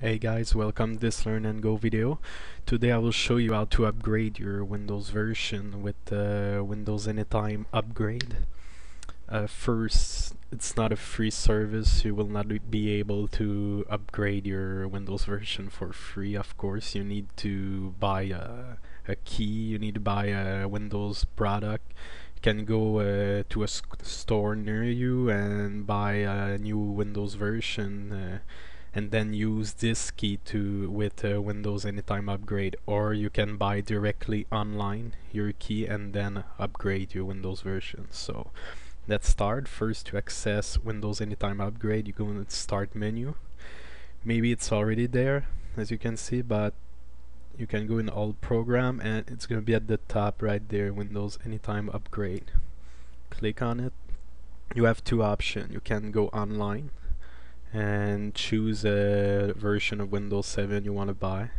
Hey guys, welcome to this Learn and Go video. Today I will show you how to upgrade your Windows version with the Windows Anytime upgrade. Uh, first, it's not a free service, you will not be able to upgrade your Windows version for free of course. You need to buy a, a key, you need to buy a Windows product. You can go uh, to a store near you and buy a new Windows version uh, and then use this key to with a Windows Anytime upgrade or you can buy directly online your key and then upgrade your Windows version. So let's start. First to access Windows Anytime upgrade you go in the start menu. Maybe it's already there as you can see but you can go in all program and it's gonna be at the top right there Windows Anytime upgrade. Click on it. You have two options. You can go online and choose a version of Windows 7 you want to buy.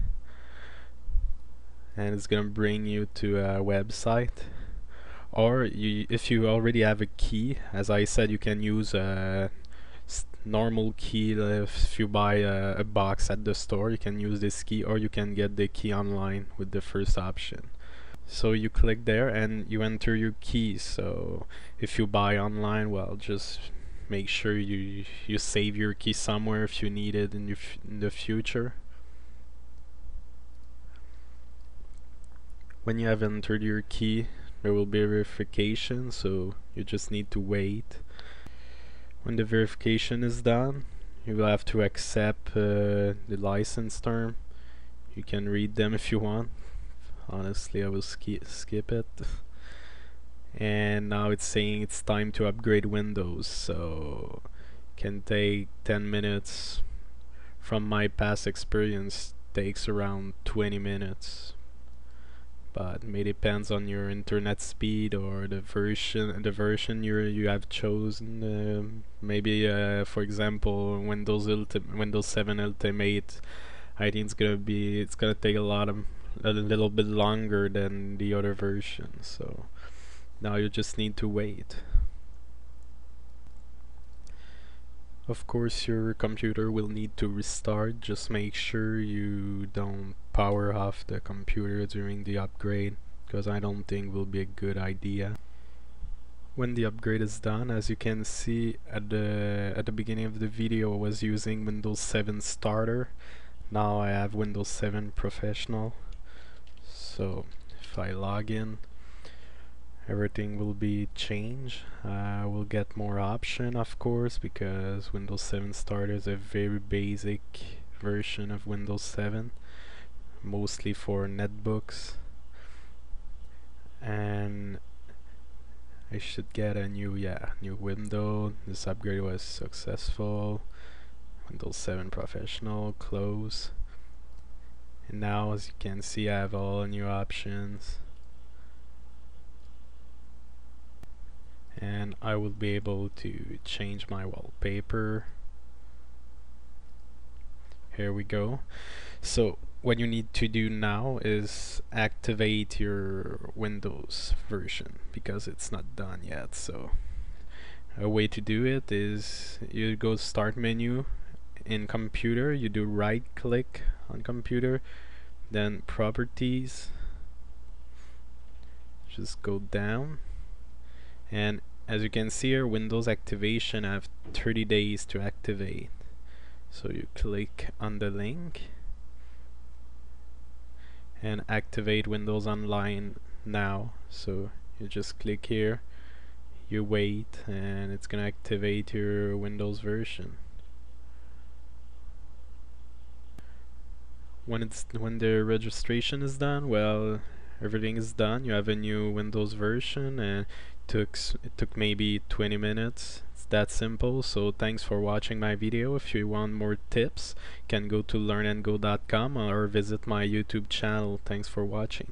And it's gonna bring you to a website. Or you if you already have a key as I said you can use a normal key uh, if you buy a, a box at the store you can use this key or you can get the key online with the first option. So you click there and you enter your key. So if you buy online well just make sure you you save your key somewhere if you need it in, in the future. When you have entered your key there will be a verification so you just need to wait. When the verification is done you will have to accept uh, the license term. You can read them if you want. Honestly I will ski skip it and now it's saying it's time to upgrade Windows so can take 10 minutes from my past experience takes around 20 minutes. But it depends on your internet speed or the version the version you you have chosen uh, maybe uh, for example Windows Ulti Windows 7 Ultimate I think it's gonna be it's gonna take a lot of a little bit longer than the other version so now you just need to wait. Of course your computer will need to restart, just make sure you don't power off the computer during the upgrade because I don't think will be a good idea. When the upgrade is done, as you can see at the at the beginning of the video I was using Windows 7 Starter. Now I have Windows 7 Professional. So if I log in everything will be changed. Uh, we'll get more option of course because Windows 7 Starter is a very basic version of Windows 7 mostly for netbooks. And I should get a new yeah new window. This upgrade was successful. Windows 7 Professional close. And now as you can see I have all new options and I will be able to change my wallpaper. Here we go. So what you need to do now is activate your Windows version because it's not done yet. So a way to do it is you go start menu in computer. You do right click on computer then properties. Just go down and as you can see here Windows activation I have 30 days to activate. So you click on the link and activate Windows Online now. So you just click here you wait and it's gonna activate your Windows version. When it's when the registration is done well everything is done. You have a new Windows version and took it took maybe 20 minutes. It's that simple. So thanks for watching my video. If you want more tips you can go to learnngo.com or visit my youtube channel. Thanks for watching